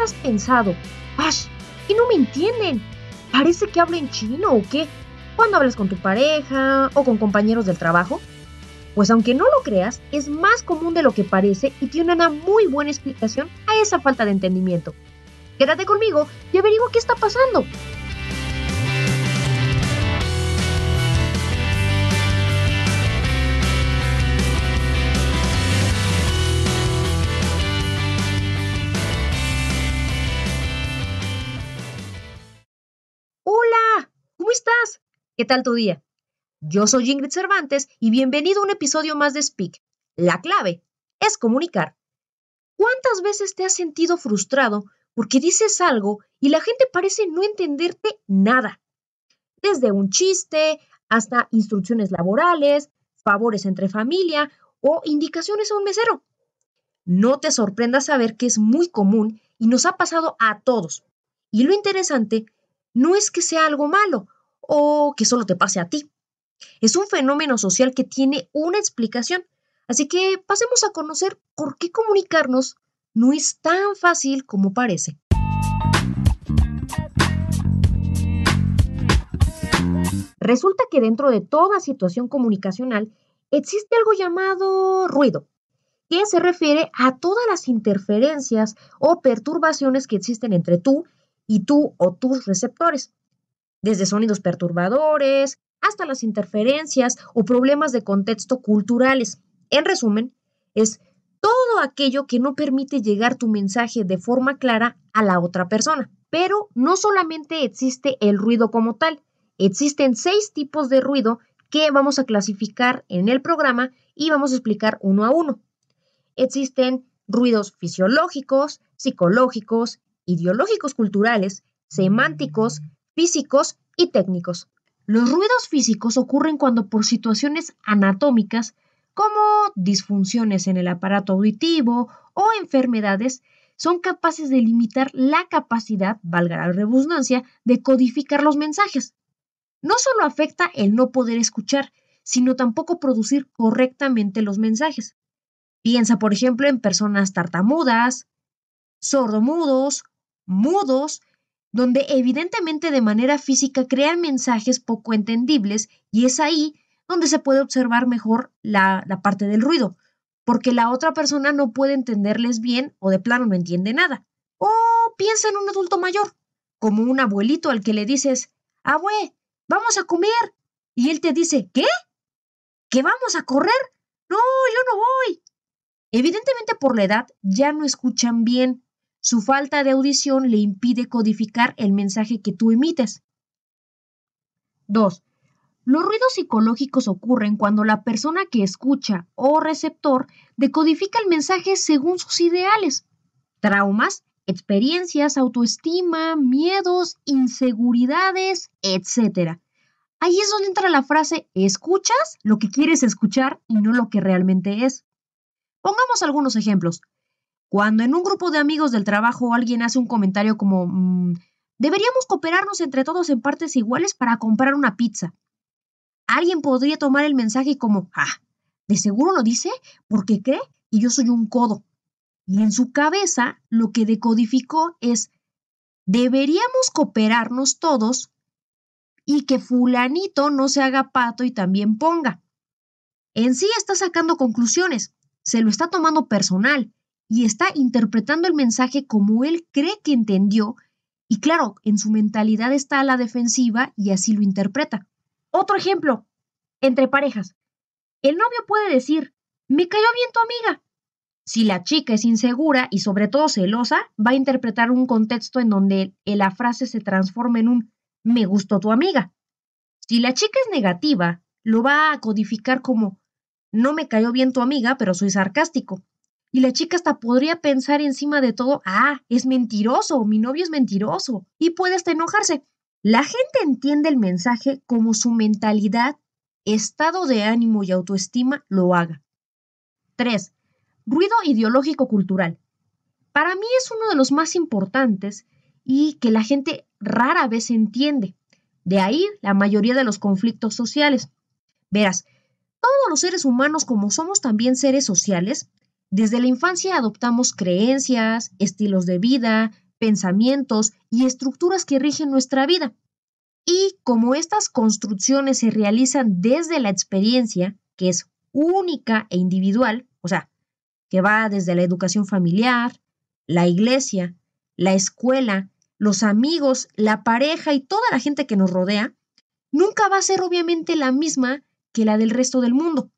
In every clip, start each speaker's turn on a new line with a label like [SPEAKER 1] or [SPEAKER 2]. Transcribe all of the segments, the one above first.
[SPEAKER 1] ¿Alguna vez has pensado, Ash, que no me entienden? Parece que hablo en chino o qué? Cuando hablas con tu pareja o con compañeros del trabajo. Pues aunque no lo creas, es más común de lo que parece y tiene una muy buena explicación a esa falta de entendimiento. Quédate conmigo y averigua qué está pasando. ¿Qué tal tu día? Yo soy Ingrid Cervantes y bienvenido a un episodio más de Speak. La clave es comunicar. ¿Cuántas veces te has sentido frustrado porque dices algo y la gente parece no entenderte nada? Desde un chiste hasta instrucciones laborales, favores entre familia o indicaciones a un mesero. No te sorprendas saber que es muy común y nos ha pasado a todos. Y lo interesante no es que sea algo malo o que solo te pase a ti. Es un fenómeno social que tiene una explicación. Así que pasemos a conocer por qué comunicarnos no es tan fácil como parece. Resulta que dentro de toda situación comunicacional existe algo llamado ruido, que se refiere a todas las interferencias o perturbaciones que existen entre tú y tú o tus receptores, desde sonidos perturbadores, hasta las interferencias o problemas de contexto culturales. En resumen, es todo aquello que no permite llegar tu mensaje de forma clara a la otra persona. Pero no solamente existe el ruido como tal, existen seis tipos de ruido que vamos a clasificar en el programa y vamos a explicar uno a uno. Existen ruidos fisiológicos, psicológicos, ideológicos culturales, semánticos, físicos y técnicos. Los ruidos físicos ocurren cuando por situaciones anatómicas, como disfunciones en el aparato auditivo o enfermedades, son capaces de limitar la capacidad, valga la redundancia, de codificar los mensajes. No solo afecta el no poder escuchar, sino tampoco producir correctamente los mensajes. Piensa, por ejemplo, en personas tartamudas, sordomudos, mudos donde evidentemente de manera física crean mensajes poco entendibles y es ahí donde se puede observar mejor la, parte del ruido, porque la otra persona no puede entenderles bien o de plano no entiende nada. O piensa en un adulto mayor, como un abuelito al que le dices, abue, vamos a comer. Y él te dice, ¿qué? ¿Que vamos a correr? No, yo no voy. Evidentemente por la edad ya no escuchan bien su falta de audición le impide codificar el mensaje que tú emites. 2. Los ruidos psicológicos ocurren cuando la persona que escucha o receptor decodifica el mensaje según sus ideales, traumas, experiencias, autoestima, miedos, inseguridades, etc. Ahí es donde entra la frase escuchas lo que quieres escuchar y no lo que realmente es. Pongamos algunos ejemplos. Cuando en un grupo de amigos del trabajo alguien hace un comentario como mm, deberíamos cooperarnos entre todos en partes iguales para comprar una pizza. Alguien podría tomar el mensaje como, ah, de seguro lo dice porque cree y yo soy un codo. Y en su cabeza lo que decodificó es, deberíamos cooperarnos todos y que fulanito no se haga pato y también ponga. En sí está sacando conclusiones, se lo está tomando personal y está interpretando el mensaje como él cree que entendió y claro, en su mentalidad está a la defensiva y así lo interpreta. Otro ejemplo, entre parejas. El novio puede decir, me cayó bien tu amiga. Si la chica es insegura y sobre todo celosa, va a interpretar un contexto en donde la frase se transforma en un me gustó tu amiga. Si la chica es negativa, lo va a codificar como no me cayó bien tu amiga, pero soy sarcástico. Y la chica hasta podría pensar encima de todo, ah, es mentiroso, mi novio es mentiroso, y puede hasta enojarse. La gente entiende el mensaje como su mentalidad, estado de ánimo y autoestima lo haga. 3. Ruido ideológico cultural. Para mí es uno de los más importantes y que la gente rara vez entiende. De ahí la mayoría de los conflictos sociales. Verás, todos los seres humanos, como somos también seres sociales, Desde la infancia adoptamos creencias, estilos de vida, pensamientos y estructuras que rigen nuestra vida. Y como estas construcciones se realizan desde la experiencia, que es única e individual, o sea, que va desde la educación familiar, la iglesia, la escuela, los amigos, la pareja y toda la gente que nos rodea, nunca va a ser obviamente la misma que la del resto del mundo.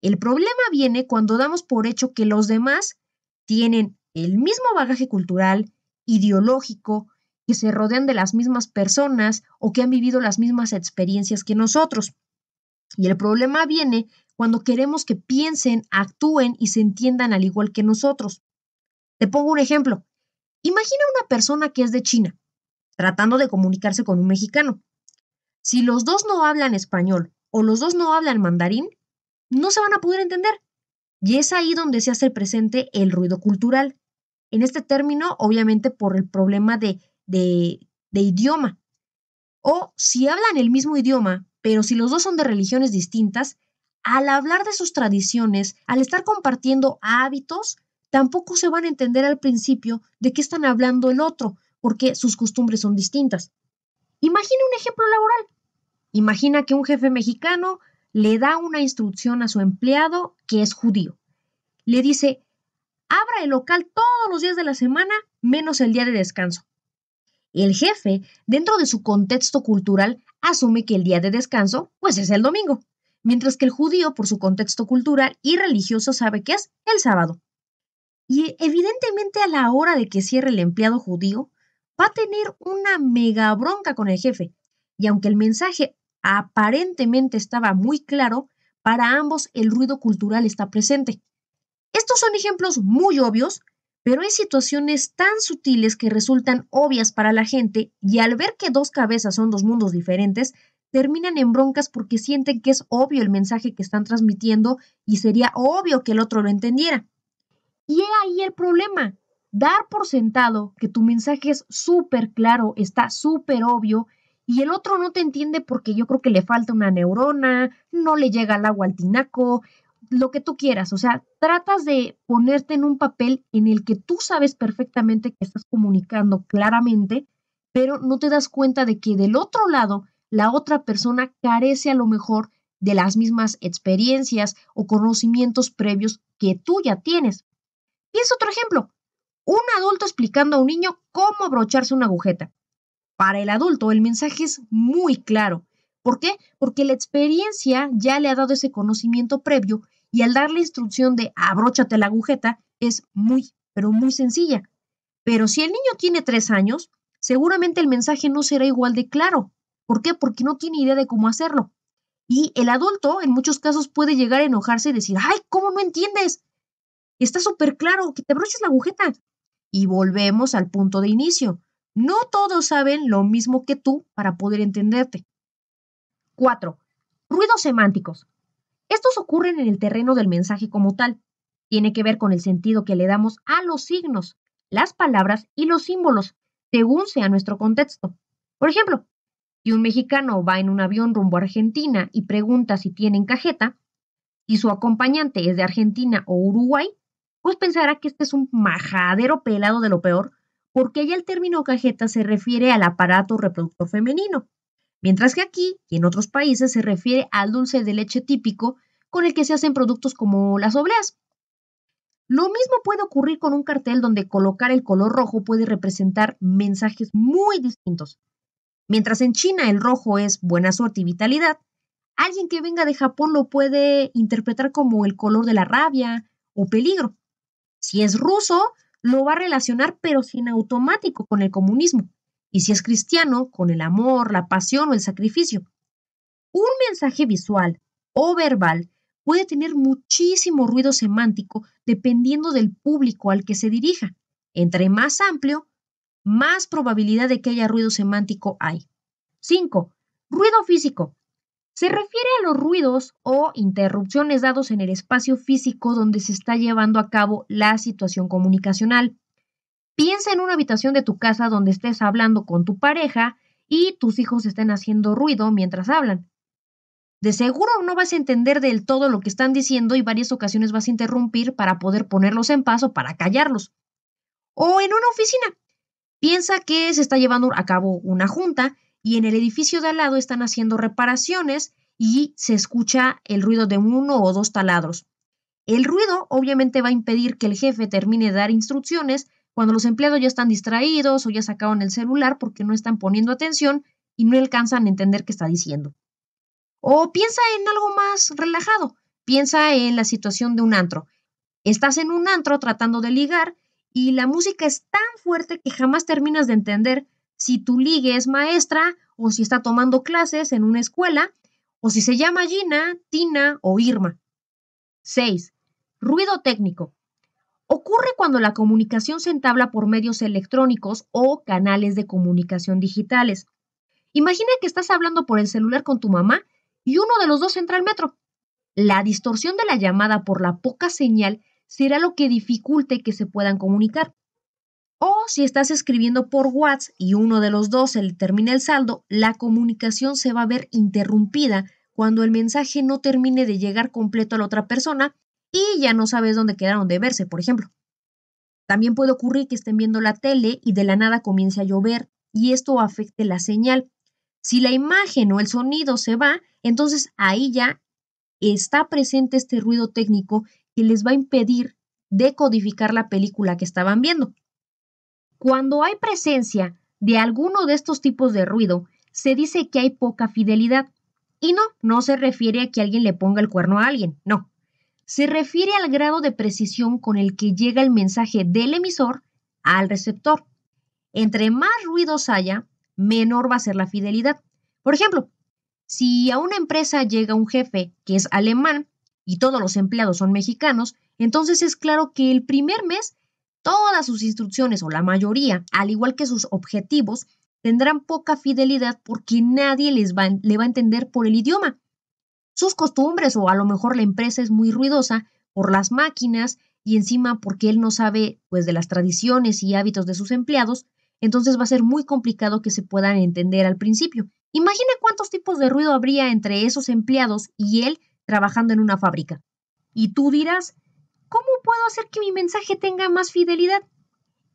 [SPEAKER 1] El problema viene cuando damos por hecho que los demás tienen el mismo bagaje cultural, ideológico, que se rodean de las mismas personas o que han vivido las mismas experiencias que nosotros. Y el problema viene cuando queremos que piensen, actúen y se entiendan al igual que nosotros. Te pongo un ejemplo. Imagina una persona que es de China, tratando de comunicarse con un mexicano. Si los dos no hablan español o los dos no hablan mandarín, no se van a poder entender. Y es ahí donde se hace presente el ruido cultural. En este término, obviamente, por el problema de de, idioma. O si hablan el mismo idioma, pero si los dos son de religiones distintas, al hablar de sus tradiciones, al estar compartiendo hábitos, tampoco se van a entender al principio de qué están hablando el otro, porque sus costumbres son distintas. Imagina un ejemplo laboral. Imagina que un jefe mexicano le da una instrucción a su empleado que es judío. Le dice, abra el local todos los días de la semana menos el día de descanso. El jefe, dentro de su contexto cultural, asume que el día de descanso, pues es el domingo, mientras que el judío, por su contexto cultural y religioso, sabe que es el sábado. Y evidentemente a la hora de que cierre el empleado judío, va a tener una mega bronca con el jefe. Y aunque el mensaje aparentemente estaba muy claro, para ambos el ruido cultural está presente. Estos son ejemplos muy obvios, pero hay situaciones tan sutiles que resultan obvias para la gente y al ver que dos cabezas son dos mundos diferentes, terminan en broncas porque sienten que es obvio el mensaje que están transmitiendo y sería obvio que el otro lo entendiera. Y he ahí el problema. Dar por sentado que tu mensaje es súper claro, está súper obvio, y el otro no te entiende porque yo creo que le falta una neurona, no le llega el agua al tinaco, lo que tú quieras, o sea, tratas de ponerte en un papel en el que tú sabes perfectamente que estás comunicando claramente, pero no te das cuenta de que del otro lado la otra persona carece a lo mejor de las mismas experiencias o conocimientos previos que tú ya tienes. Piensa otro ejemplo. Un adulto explicando a un niño cómo abrocharse una agujeta. Para el adulto el mensaje es muy claro. ¿Por qué? Porque la experiencia ya le ha dado ese conocimiento previo y al dar la instrucción de abróchate la agujeta es muy, pero muy sencilla. Pero si el niño tiene tres años, seguramente el mensaje no será igual de claro. ¿Por qué? Porque no tiene idea de cómo hacerlo. Y el adulto en muchos casos puede llegar a enojarse y decir, ay, ¿cómo no entiendes? Está súper claro que te abroches la agujeta. Y volvemos al punto de inicio. No todos saben lo mismo que tú para poder entenderte. 4. Ruidos semánticos. Estos ocurren en el terreno del mensaje como tal. Tiene que ver con el sentido que le damos a los signos, las palabras y los símbolos, según sea nuestro contexto. Por ejemplo, si un mexicano va en un avión rumbo a Argentina y pregunta si tienen cajeta, y su acompañante es de Argentina o Uruguay, pues pensará que este es un majadero pelado de lo peor, porque ya el término cajeta se refiere al aparato reproductor femenino, mientras que aquí y en otros países se refiere al dulce de leche típico con el que se hacen productos como las obleas. Lo mismo puede ocurrir con un cartel donde colocar el color rojo puede representar mensajes muy distintos. Mientras en China el rojo es buena suerte y vitalidad, alguien que venga de Japón lo puede interpretar como el color de la rabia o peligro. Si es ruso, lo va a relacionar pero sin automático con el comunismo y si es cristiano, con el amor, la pasión o el sacrificio. Un mensaje visual o verbal puede tener muchísimo ruido semántico dependiendo del público al que se dirija. Entre más amplio, más probabilidad de que haya ruido semántico hay. 5. Ruido físico. Se refiere a los ruidos o interrupciones dados en el espacio físico donde se está llevando a cabo la situación comunicacional. Piensa en una habitación de tu casa donde estés hablando con tu pareja y tus hijos estén haciendo ruido mientras hablan. De seguro no vas a entender del todo lo que están diciendo y varias ocasiones vas a interrumpir para poder ponerlos en paso para callarlos. O en una oficina. Piensa que se está llevando a cabo una junta y en el edificio de al lado están haciendo reparaciones y se escucha el ruido de uno o dos taladros. El ruido obviamente va a impedir que el jefe termine de dar instrucciones cuando los empleados ya están distraídos o ya sacaron el celular porque no están poniendo atención y no alcanzan a entender qué está diciendo. O piensa en algo más relajado, piensa en la situación de un antro. Estás en un antro tratando de ligar y la música es tan fuerte que jamás terminas de entender si tu ligue es maestra o si está tomando clases en una escuela o si se llama Gina, Tina o Irma. 6. Ruido técnico. Ocurre cuando la comunicación se entabla por medios electrónicos o canales de comunicación digitales. Imagina que estás hablando por el celular con tu mamá y uno de los dos entra al metro. La distorsión de la llamada por la poca señal será lo que dificulte que se puedan comunicar. O si estás escribiendo por WhatsApp y uno de los dos se le termina el saldo, la comunicación se va a ver interrumpida cuando el mensaje no termine de llegar completo a la otra persona y ya no sabes dónde quedaron de verse, por ejemplo. También puede ocurrir que estén viendo la tele y de la nada comience a llover y esto afecte la señal. Si la imagen o el sonido se va, entonces ahí ya está presente este ruido técnico que les va a impedir decodificar la película que estaban viendo. Cuando hay presencia de alguno de estos tipos de ruido, se dice que hay poca fidelidad. Y no, no se refiere a que alguien le ponga el cuerno a alguien, no. Se refiere al grado de precisión con el que llega el mensaje del emisor al receptor. Entre más ruidos haya, menor va a ser la fidelidad. Por ejemplo, si a una empresa llega un jefe que es alemán y todos los empleados son mexicanos, entonces es claro que el primer mes Todas sus instrucciones o la mayoría, al igual que sus objetivos, tendrán poca fidelidad porque nadie les va, le va a entender por el idioma. Sus costumbres o a lo mejor la empresa es muy ruidosa por las máquinas y encima porque él no sabe pues de las tradiciones y hábitos de sus empleados, entonces va a ser muy complicado que se puedan entender al principio. Imagina cuántos tipos de ruido habría entre esos empleados y él trabajando en una fábrica. Y tú dirás, ¿Cómo hacer que mi mensaje tenga más fidelidad?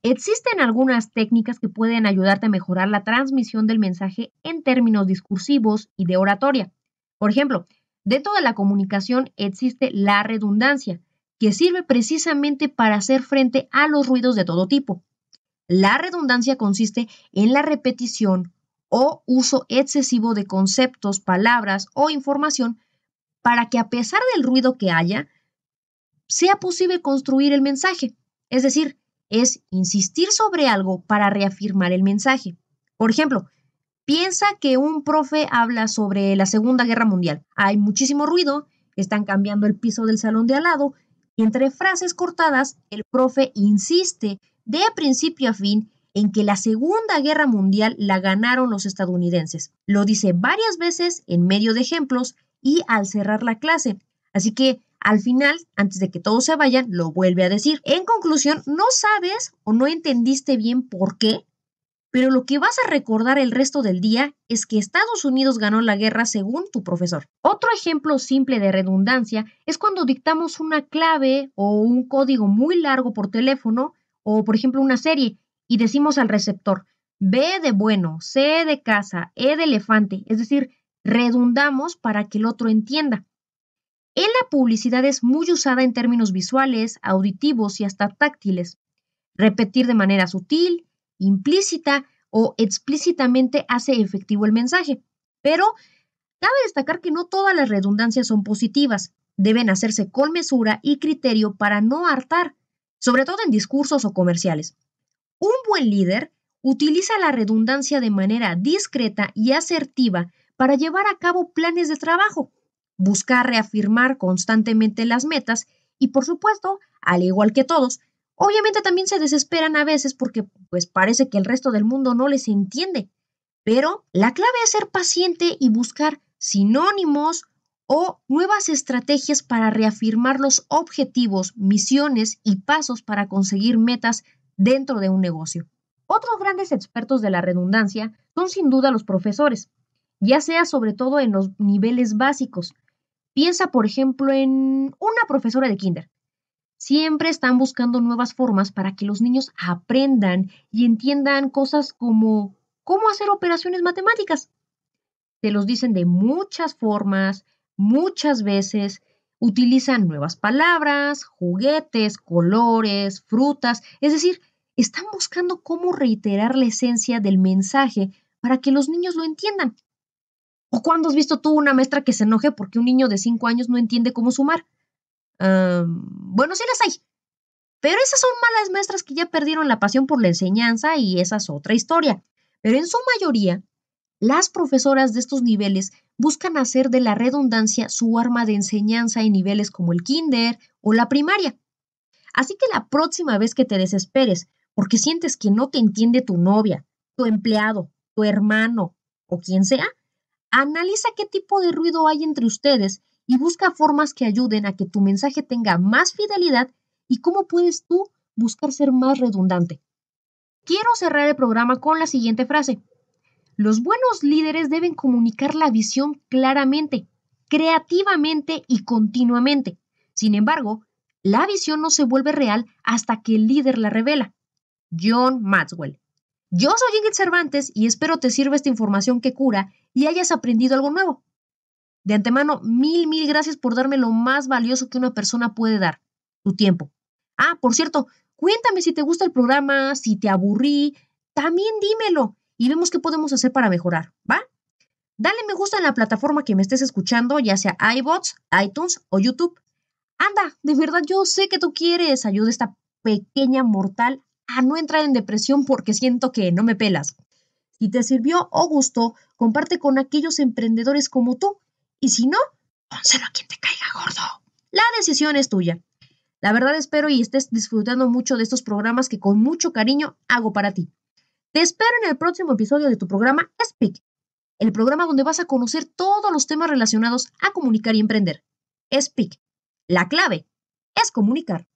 [SPEAKER 1] Existen algunas técnicas que pueden ayudarte a mejorar la transmisión del mensaje en términos discursivos y de oratoria. Por ejemplo, dentro de la comunicación existe la redundancia, que sirve precisamente para hacer frente a los ruidos de todo tipo. La redundancia consiste en la repetición o uso excesivo de conceptos, palabras o información para que a pesar del ruido que haya, sea posible construir el mensaje. Es decir, es insistir sobre algo para reafirmar el mensaje. Por ejemplo, piensa que un profe habla sobre la Segunda Guerra Mundial. Hay muchísimo ruido, están cambiando el piso del salón de al lado, y entre frases cortadas, el profe insiste de principio a fin en que la Segunda Guerra Mundial la ganaron los estadounidenses. Lo dice varias veces en medio de ejemplos y al cerrar la clase. Así que al final, antes de que todos se vayan, lo vuelve a decir. En conclusión, no sabes o no entendiste bien por qué, pero lo que vas a recordar el resto del día es que Estados Unidos ganó la guerra según tu profesor. Otro ejemplo simple de redundancia es cuando dictamos una clave o un código muy largo por teléfono o, por ejemplo, una serie y decimos al receptor B de bueno, C de casa, E de elefante, es decir, redundamos para que el otro entienda. En la publicidad es muy usada en términos visuales, auditivos y hasta táctiles. Repetir de manera sutil, implícita o explícitamente hace efectivo el mensaje. Pero cabe destacar que no todas las redundancias son positivas. Deben hacerse con mesura y criterio para no hartar, sobre todo en discursos o comerciales. Un buen líder utiliza la redundancia de manera discreta y asertiva para llevar a cabo planes de trabajo buscar reafirmar constantemente las metas y por supuesto, al igual que todos, obviamente también se desesperan a veces porque pues parece que el resto del mundo no les entiende. Pero la clave es ser paciente y buscar sinónimos o nuevas estrategias para reafirmar los objetivos, misiones y pasos para conseguir metas dentro de un negocio. Otros grandes expertos de la redundancia son sin duda los profesores, ya sea sobre todo en los niveles básicos. Piensa, por ejemplo, en una profesora de kinder. Siempre están buscando nuevas formas para que los niños aprendan y entiendan cosas como cómo hacer operaciones matemáticas. Te los dicen de muchas formas, muchas veces, utilizan nuevas palabras, juguetes, colores, frutas, es decir, están buscando cómo reiterar la esencia del mensaje para que los niños lo entiendan. ¿O cuándo has visto tú una maestra que se enoje porque un niño de 5 años no entiende cómo sumar? bueno, sí las hay. Pero esas son malas maestras que ya perdieron la pasión por la enseñanza y esa es otra historia. Pero en su mayoría, las profesoras de estos niveles buscan hacer de la redundancia su arma de enseñanza en niveles como el kinder o la primaria. Así que la próxima vez que te desesperes porque sientes que no te entiende tu novia, tu empleado, tu hermano o quien sea, Analiza qué tipo de ruido hay entre ustedes y busca formas que ayuden a que tu mensaje tenga más fidelidad y cómo puedes tú buscar ser más redundante. Quiero cerrar el programa con la siguiente frase. Los buenos líderes deben comunicar la visión claramente, creativamente y continuamente. Sin embargo, la visión no se vuelve real hasta que el líder la revela. John Maxwell. Yo soy Ingrid Cervantes y espero te sirva esta información que cura y hayas aprendido algo nuevo. De antemano, mil, mil gracias por darme lo más valioso que una persona puede dar, tu tiempo. Ah, por cierto, cuéntame si te gusta el programa, si te aburrí, también dímelo y vemos qué podemos hacer para mejorar, ¿va? Dale me gusta en la plataforma que me estés escuchando, ya sea iBots, iTunes o YouTube. Anda, de verdad yo sé que tú quieres ayuda a esta pequeña mortal a no entrar en depresión porque siento que no me pelas. Si te sirvió o gustó, comparte con aquellos emprendedores como tú. Y si no, pónselo a quien te caiga gordo. La decisión es tuya. La verdad espero y estés disfrutando mucho de estos programas que con mucho cariño hago para ti. Te espero en el próximo episodio de tu programa Speak, el programa donde vas a conocer todos los temas relacionados a comunicar y emprender. Speak. La clave es comunicar.